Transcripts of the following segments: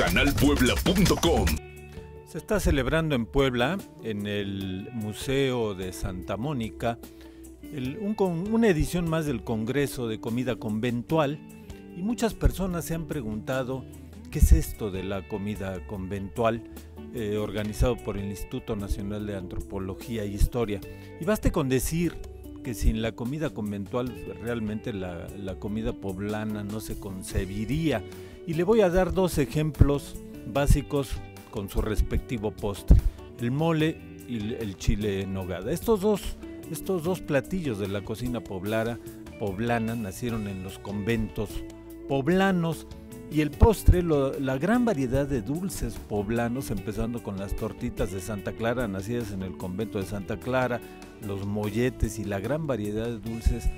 canalpuebla.com. Se está celebrando en Puebla, en el Museo de Santa Mónica, una edición más del Congreso de Comida Conventual y muchas personas se han preguntado qué es esto de la comida conventual eh, organizado por el Instituto Nacional de Antropología y Historia. Y baste con decir que sin la comida conventual realmente la, la comida poblana no se concebiría. Y le voy a dar dos ejemplos básicos con su respectivo postre, el mole y el chile en nogada. Estos dos, estos dos platillos de la cocina poblana, poblana nacieron en los conventos poblanos y el postre, la gran variedad de dulces poblanos, empezando con las tortitas de Santa Clara, nacidas en el convento de Santa Clara, los molletes y la gran variedad de dulces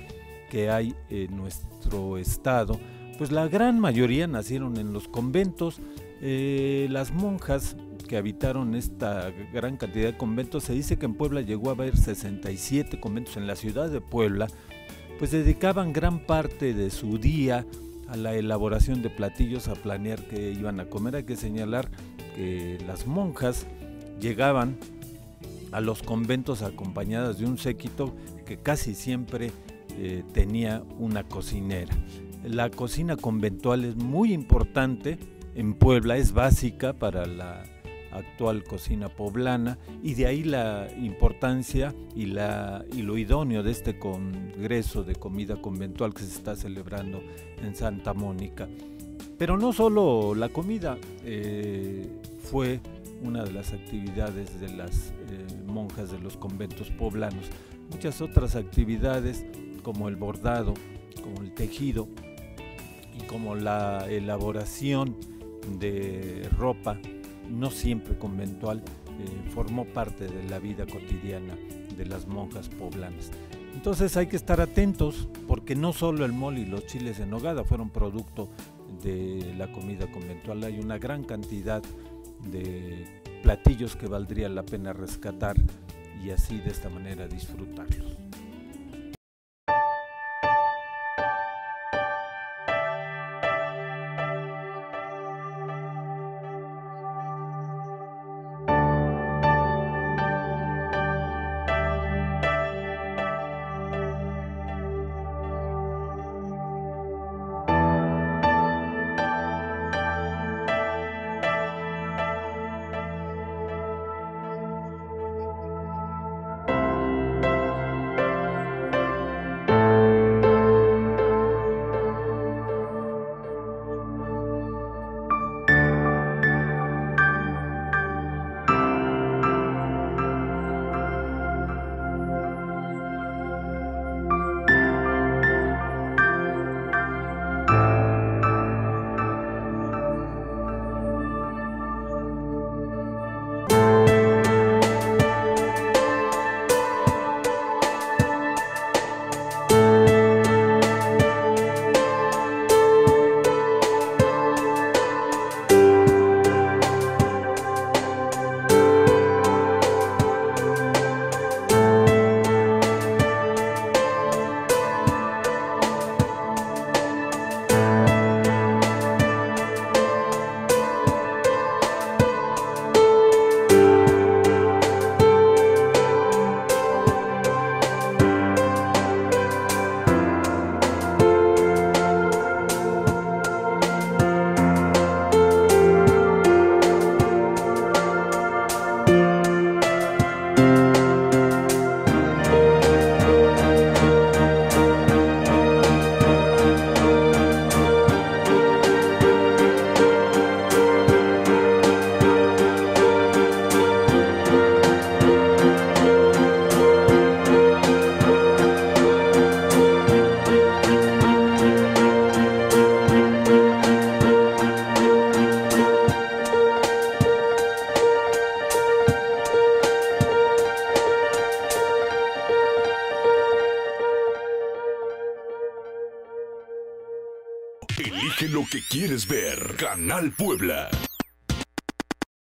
que hay en nuestro estado, pues la gran mayoría nacieron en los conventos. Eh, las monjas que habitaron esta gran cantidad de conventos, se dice que en Puebla llegó a haber 67 conventos en la ciudad de Puebla, pues dedicaban gran parte de su día a la elaboración de platillos, a planear que iban a comer. Hay que señalar que las monjas llegaban a los conventos acompañadas de un séquito que casi siempre eh, tenía una cocinera. La cocina conventual es muy importante en Puebla, es básica para la actual cocina poblana y de ahí la importancia y, la, y lo idóneo de este congreso de comida conventual que se está celebrando en Santa Mónica. Pero no solo la comida eh, fue una de las actividades de las eh, monjas de los conventos poblanos, muchas otras actividades como el bordado, como el tejido y como la elaboración de ropa no siempre conventual, eh, formó parte de la vida cotidiana de las monjas poblanas. Entonces hay que estar atentos porque no solo el mole y los chiles en nogada fueron producto de la comida conventual, hay una gran cantidad de platillos que valdría la pena rescatar y así de esta manera disfrutarlos. Elige lo que quieres ver. Canal Puebla.